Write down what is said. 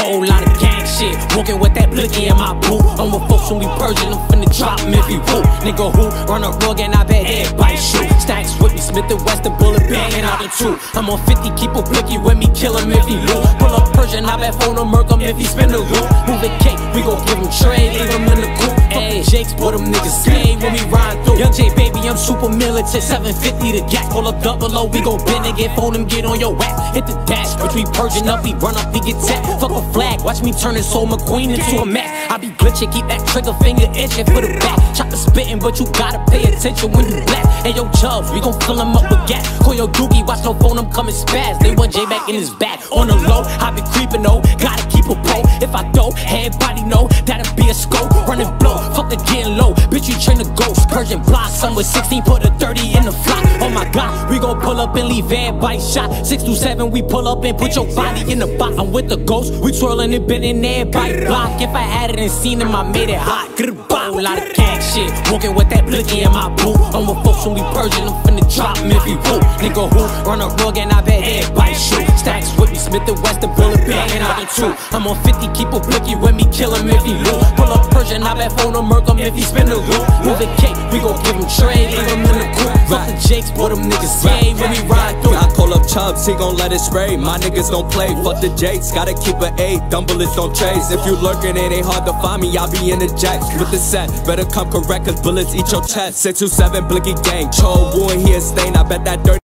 Whole lot of gang shit, walking with that blicky in my boot. I'm with folks when we purging, I'm finna drop him if he woo. Nigga who run a rug and I bet everybody shoot. Stacks with me, Smith and Wesson, bullet banging out the two. I'm on 50, keep a blicky with me, kill him if he lose. Pull up Persian, I bet phone him, murk him if he spin the loot. Move the cake, we gon' give him trade, leave him in the coop. Ayy, Jakes, what them niggas say when we ride through. I'm super militant, 750 to gap. Pull up double O, we gon' bend and get phone him, get on your ass. Hit the dash, bitch, we purging up, we run up, we get tapped. Fuck a flag, watch me turn this Soul McQueen into a mess. I be glitching, keep that trigger finger itching for the back. Chop the spitting, but you gotta pay attention when you black. And yo, Chubbs, we gon' fill him up with gas. Call your doogie, watch no phone, I'm coming spaz. They want J back in his back. On the low, I be creeping, though, gotta a. If I don't, everybody know that'll be a scope. Running blow, fuck the getting low. Bitch, you train the ghost. Persian block, some with 16, put a 30 in the flock. Oh my god, we gon' pull up and leave everybody shot. 6 to 7, we pull up and put your body in the box. I'm with the ghost, we twirling and bending everybody block. If I had it and seen him, I made it hot. A lot of gang shit. Walking with that blicky in my boot. I'm with folks when we purging, I'm finna drop him if woo. Nigga who run a rug and I bet everybody shoot. Stacks with me, Smith and Wesson, bullet banging out the two. I'm on 50, keep a blicky with me, kill him if he lose. Pull up Persian, I bet phone him, murk him if he spin the loot. Move the cake, we gon' give him trade, leave him in the coop. Fuck the Jakes, what them niggas say when we ride through. I call up Chubbs, he gon' let it spray. My niggas don't play, fuck the Jakes. Gotta keep an A, dumb bullets don't chase. If you lurking, it ain't hard to find me. I'll be in the jacks with the set. Better come correct, cause bullets eat your chest. 627 Blicky gang, Cho Wu he a stain. I bet that dirt.